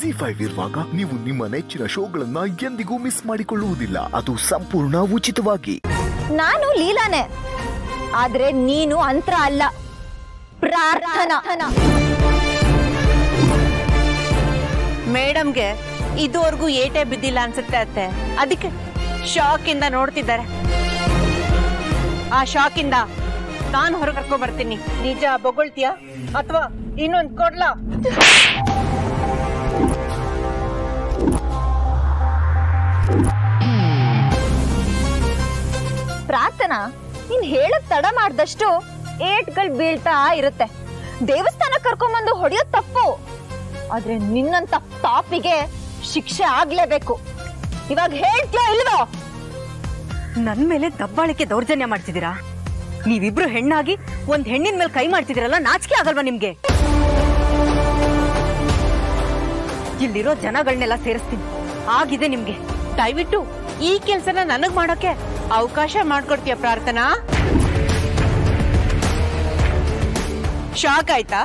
G five ಇರುವಾಗ ನೀವು ನಿಮ್ಮ ನೆಚ್ಚಿನ ಶೋಗಳನ್ನ ಎಂದಿಗೂ ಮಿಸ್ ಮಾಡಿಕೊಳ್ಳುವುದಿಲ್ಲ. ಅದು ಸಂಪೂರ್ಣ ಉಚಿತವಾಗಿ. ನಾನು ಲೀಲಾನೆ. ಆದ್ರೆ ನೀನು ಅಂತ್ರ ಅಲ್ಲ. ಪ್ರಾರ್ಥನಾ. ಮೇಡಮ್ಗೆ ಇದುವರೆಗೂ ಏಟೇ ಬಿದ್ದಿಲ್ಲ ಅನ್ಸುತ್ತೆ ಅತ್ತೆ. ಅದಕ್ಕೆ ಶಾಕ್ ಇಂದ ನೋಡ್ತಿದ್ದಾರೆ. ಆ ಶಾಕ್ ಇಂದ ನಾನು ಹೊರಗೆ ಕರ್ಕೊಂಡ್ ಬರ್ತೀನಿ ನಿಜ ಬೊಗಳ್ತೀಯಾ? ಅಥವಾ ಇನ್ನೊಂದು ಕೊಡ್ಲಾ? ಪ್ರಾರ್ಥನಾ, ನೀನ್ ಹೇಳಕ್ ತಡ ಮಾಡ್ದಷ್ಟು ಏಟ್ಗಳು ಬೀಳ್ತಾ ಇರುತ್ತೆ. ದೇವಸ್ಥಾನ ಕರ್ಕೊಂಬಂದು ಹೊಡೆಯೋದ್ ತಪ್ಪು. ಆದ್ರೆ ನಿನ್ನಂತ ಪಾಪಿಗೆ ಶಿಕ್ಷೆ ಆಗ್ಲೇಬೇಕು. ಇವಾಗ ಹೇಳ್ತೀಯೋ ಇಲ್ವೋ? ನನ್ ಮೇಲೆ ದಬ್ಬಾಳಿಕೆ ದೌರ್ಜನ್ಯ ಮಾಡ್ತಿದ್ದೀರಾ? ನೀವಿಬ್ರು ಹೆಣ್ಣಾಗಿ ಒಂದ್ ಹೆಣ್ಣಿನ ಮೇಲೆ ಕೈ ಮಾಡ್ತಿದ್ದೀರಲ್ಲ, ನಾಚಿಕೆ ಆಗಲ್ವಾ ನಿಮ್ಗೆ? ಇಲ್ಲಿರೋ ಜನಗಳನ್ನೆಲ್ಲ ಸೇರಿಸ್ತೀನಿ. ಆಗಿದೆ ನಿಮ್ಗೆ. ದಯವಿಟ್ಟು ಈ ಕೆಲ್ಸನ ನನಗ್ ಮಾಡೋಕೆ ಅವಕಾಶ ಮಾಡ್ಕೊಡ್ತೀಯ ಪ್ರಾರ್ಥನಾ? ಶಾಕ್ ಆಯ್ತಾ?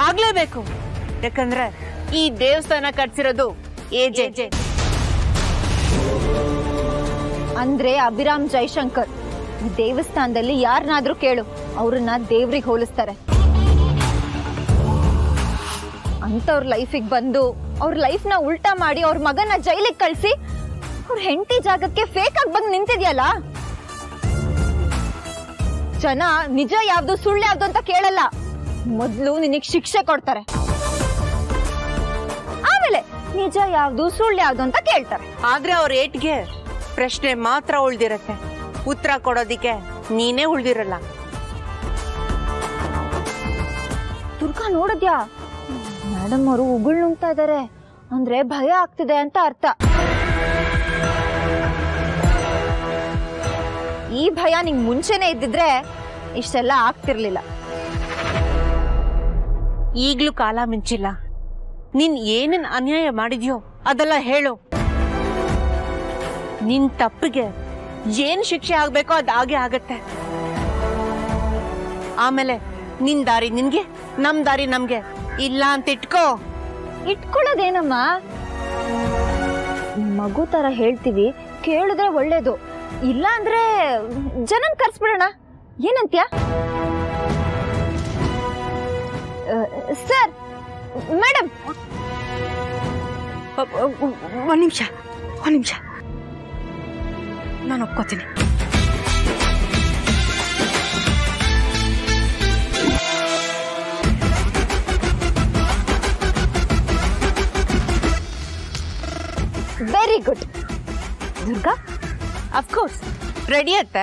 ಆಗ್ಲೇಬೇಕು. ಯಾಕಂದ್ರೆ ಈ ದೇವಸ್ಥಾನ ಕಟ್ಸಿರೋದು ಅಂದ್ರೆ ಅಭಿರಾಮ್ ಜೈಶಂಕರ್. ಈ ದೇವಸ್ಥಾನದಲ್ಲಿ ಯಾರನ್ನಾದ್ರೂ ಕೇಳು, ಅವ್ರನ್ನ ದೇವ್ರಿಗೆ ಹೋಲಿಸ್ತಾರೆ. ಅಂತವ್ರ ಲೈಫಿಗೆ ಬಂದು ಅವ್ರ ಲೈಫ್ನ ಉಲ್ಟಾ ಮಾಡಿ ಅವ್ರ ಮಗನ ಜೈಲಿಗೆ ಕಳ್ಸಿ ಅವ್ರ ಹೆಂಡತಿ ಜಾಗಕ್ಕೆ ಫೇಕ್ ಆಗಿ ಬಂದು ನಿಂತಿದ್ಯಲ್ಲ ಜನ ನಿಜ ಯಾವ್ದು ಸುಳ್ಳು ಯಾವ್ದು ಅಂತ ಕೇಳಲ್ಲ ಮೊದ್ಲು ನಿನಗ್ ಶಿಕ್ಷೆ ಕೊಡ್ತಾರೆ ಆಮೇಲೆ ನಿಜ ಯಾವ್ದು ಸುಳ್ಳು ಯಾವ್ದು ಅಂತ ಕೇಳ್ತಾರೆ ಆದ್ರೆ ಅವ್ರ ಏಟ್ಗೆ ಪ್ರಶ್ನೆ ಮಾತ್ರ ಉಳ್ದಿರತ್ತೆ ಉತ್ತರ ಕೊಡೋದಿಕ್ಕೆ ನೀನೇ ಉಳ್ದಿರಲ್ಲ ದುರ್ಗಾ ನೋಡಿದ್ಯಾ ಮೇಡಮ್ ಅವರು ಉಗುಳ್ ನುಂಗ್ತಾ ಇದಾರೆ. ಅಂದ್ರೆ ಭಯ ಆಗ್ತಿದೆ ಅಂತ ಅರ್ಥ. ಈ ಭಯ ನಿಂಗ್ ಮುಂಚೆನೆ ಇದ್ದಿದ್ರೆ ಇಷ್ಟೆಲ್ಲ ಆಗ್ತಿರ್ಲಿಲ್ಲ. ಈಗ್ಲೂ ಕಾಲ ಮಿಂಚಿಲ್ಲ. ನೀನ್ ಏನೇನ್ ಅನ್ಯಾಯ ಮಾಡಿದ್ಯೋ ಅದೆಲ್ಲ ಹೇಳು. ನಿನ್ ತಪ್ಪಿಗೆ ಏನ್ ಶಿಕ್ಷೆ ಆಗ್ಬೇಕೋ ಅದಾಗೆ ಆಗತ್ತೆ. ಆಮೇಲೆ ನಿನ್ ದಾರಿ ನಿನ್ಗೆ ನಮ್ ದಾರಿ ನಮ್ಗೆ. ಇಲ್ಲ ಅಂತ ಇಟ್ಕೋ. ಇಟ್ಕೊಳ್ಳೋದೇನಮ್ಮ? ಮಗು ತರ ಹೇಳ್ತೀವಿ ಕೇಳಿದ್ರೆ ಒಳ್ಳೇದು. ಇಲ್ಲ ಅಂದ್ರೆ ಜನ ಕರ್ಸ್ಬಿಡೋಣ. ಏನಂತ್ಯ? ಸರ್ ಮೇಡಮ್ ಒಂದ್ ನಿಮಿಷ ಒಂದ್ ನಿಮಿಷ. ನಾನು ಒಪ್ಕೋತೀನಿ. Very good Durga of course ready ಅತ್ತೆ?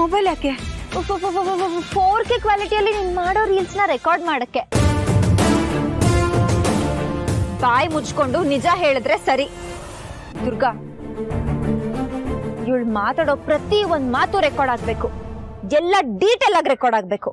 ಮೊಬೈಲ್ ಯಾಕೆ? ಫೋರ್ ಕೆ ಕ್ವಾಲಿಟಿಯಲ್ಲಿ ನೀನು ಮಾಡೋ ರೀಲ್ಸ್ನ ರೆಕಾರ್ಡ್ ಮಾಡಕ್ಕೆ. ಬಾಯಿ ಮುಚ್ಕೊಂಡು ನಿಜ ಹೇಳಿದ್ರೆ ಸರಿ. ದುರ್ಗಾ ಇವಳು ಮಾತಾಡೋ ಪ್ರತಿ ಒಂದು ಮಾತು ರೆಕಾರ್ಡ್ ಆಗ್ಬೇಕು. ಎಲ್ಲ ಡೀಟೇಲ್ ಆಗಿ ರೆಕಾರ್ಡ್ ಆಗ್ಬೇಕು.